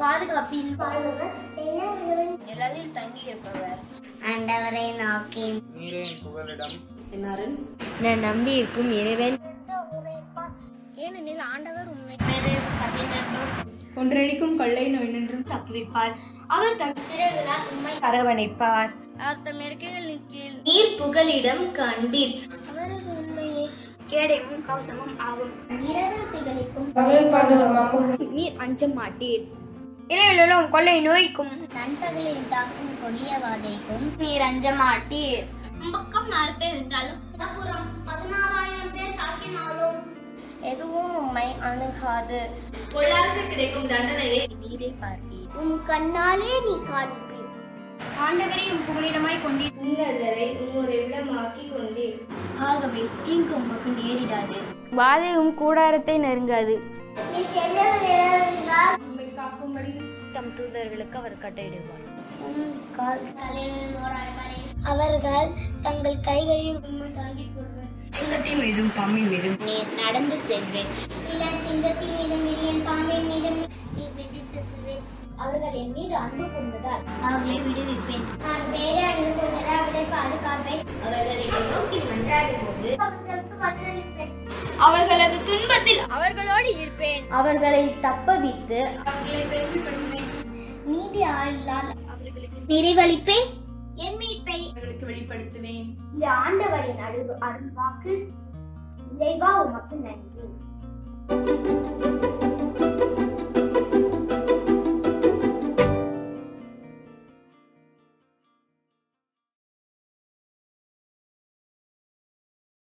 பாதுகாப்பில். நிழலில் தங்கி இருப்பவர் ஆண்டவரை நோக்கி நீரே என் புகலிடம். நான் நம்பி இருக்கும் இறைவன். ஏனெனில் ஆண்டவர் உண்மை ஒன்றடிக்கும் கொள்ளை நோய் நின்றும் தப்புவிப்பார். அவர் சிறகுகளால் உண்மை அரவணைப்பார் அவர் தம் இறக்கைகளின் கீழ் நீர் புகலிடம் காண்பீர் அவரது உண்மையை கேடயமும் கவசமும் ஆகும். இரவில் திகழிக்கும். நீர் அஞ்ச மாட்டீர். இரவிலும் கொள்ளை நோய்க்கும் நண்பகலில் தாக்கும் கொடிய வாதைக்கும் நீர் அஞ்ச மாட்டீர் பக்கம் நாலு பேர் இருந்தாலும் புறம் பதினாறாயிரம் பேர் தாக்கினாலும் எதுவும் உம்மை அணுகாது. பொல்லாருக்கு கிடைக்கும் தண்டனையை. நீரை பார்ப்பீர். உன் கண்ணாலே நீ காண்பீர். ஆண்டவரை உம் புகலிடமாய் கொண்டீர். உன்னதரை உம்முடைய விடமாக்கி கொண்டீர். ஆகவே தீங்கு உமக்கு நேரிடாது. வாதை உம் கூடாரத்தை நெருங்காது. நீ காக்கும்படி தம் தூதர்களுக்கு அவர் கட்டளையிடுவார். அவர்கள் தங்கள் கொள்வர். சிங்கத்தின் மீதும் பாம்பின் மீதும் நடந்து செல்வேன். சிங்கத்தின் மீதும் இரியன் பாம்பின் மீதும் அவர்கள் என் மீது அன்பு கொண்டதால் அவர்களை விடுவிப்பேன். நான் வேற அன்பு கொண்டதால் அவர்களை பாதுகாப்பேன். அவர்கள் என்னை நோக்கி மன்றாடும் போது அவர்களுக்கு பதிலளிப்பேன் அவர்களது துன்பத்தில் அவர்களோடு இருப்பேன். அவர்களை தப்பவித்து அவர்களை பெருமைப்படுத்துவேன். நீதி ஆளால் அவர்களுக்கு நிறைவளிப்பேன் என் மீட்பை அவர்களுக்கு வெளிப்படுத்துவேன். இந்த ஆண்டவரின் அருள் அருள் வாக்கு இறைவா உமக்கு நன்றி.